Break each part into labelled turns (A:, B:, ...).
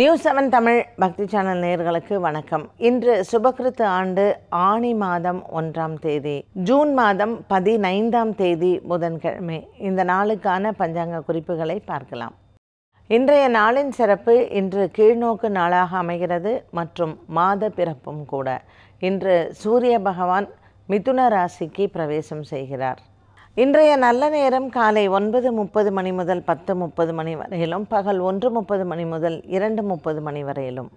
A: News seven Tamil பக்தி channel நேயர்களுக்கு வணக்கம். இன்று சுபகிருத்து ஆண்டு ஆணி மாதம் ஒன்றாம் தேதி ஜூன் மாதம் பதினைந்தாம் தேதி புதன்கிழமை. இந்த நாளுக்கான பஞ்சாங்க குறிப்புகளை பார்க்கலாம். இன்றைய நாளின் சிறப்பு இன்று கீழ்நோக்கு நாளாக அமைகிறது மற்றும் மாத பிறப்பும் கூட. இன்று சூரிய பகவான் மிதுன ராசிக்கு பிரவேசம் செய்கிறார். இன்றைய நல்ல நேரம் காலை ஒன்பது முப்பது மணி முதல் பத்து முப்பது மணி வரையிலும் பகல் ஒன்று முப்பது மணி முதல் இரண்டு முப்பது மணி வரையிலும்.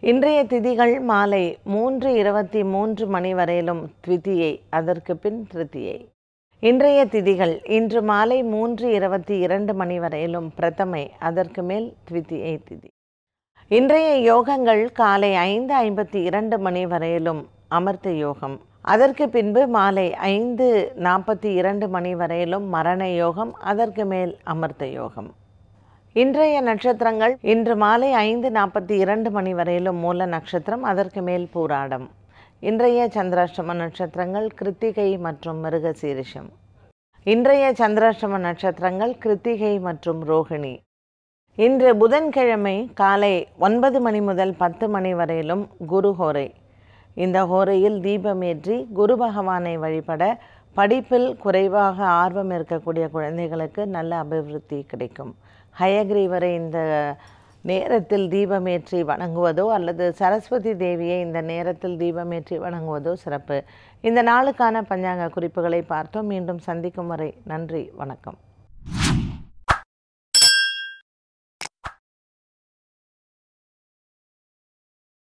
A: இன்றைய திதிகள் மாலை மூன்று இருபத்தி மூன்று மணி வரையிலும் த்விதியை அதற்கு பின் திருத்தியை. இன்றைய திதிகள் இன்று மாலை மூன்று இருபத்தி இரண்டு மணி வரையிலும் பிரதமை அதற்கு மேல் த்விதியை திதி. இன்றைய யோகங்கள் காலை ஐந்து ஐம்பத்தி இரண்டு மணி வரையிலும் அமர்த்த யோகம். அதற்கு பின்பு மாலை ஐந்து நாற்பத்தி இரண்டு மணி வரையிலும் மரண யோகம் அதற்கு மேல் அமர்த்த யோகம். இன்றைய நட்சத்திரங்கள் இன்று மாலை ஐந்து நாற்பத்தி இரண்டு மணி வரையிலும் மூல நட்சத்திரம் அதற்கு மேல் பூராடம். இன்றைய சந்திராஷ்டம நட்சத்திரங்கள் கிருத்திகை மற்றும் மிருகசீரிஷம். இன்றைய சந்திராஷ்டம நட்சத்திரங்கள் கிருத்திகை மற்றும் ரோகிணி. இன்று புதன்கிழமை காலை ஒன்பது மணி முதல் பத்து மணி வரையிலும் குரு ஹோரை. இந்த ஹோரையில் தீபமேற்றி குரு பகவானை வழிபட படிப்பில் குறைவாக ஆர்வம் இருக்கக்கூடிய குழந்தைகளுக்கு நல்ல அபிவிருத்தி கிடைக்கும். ஹயக்ரீவரை இந்த நேரத்தில் தீபமேற்றி வணங்குவதோ அல்லது சரஸ்வதி தேவியை இந்த நேரத்தில் தீபமேற்றி வணங்குவதோ சிறப்பு. இந்த நாளுக்கான பஞ்சாங்க குறிப்புகளை பார்த்தோம். மீண்டும் சந்திக்கும் வரை நன்றி வணக்கம்.